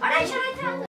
あれ?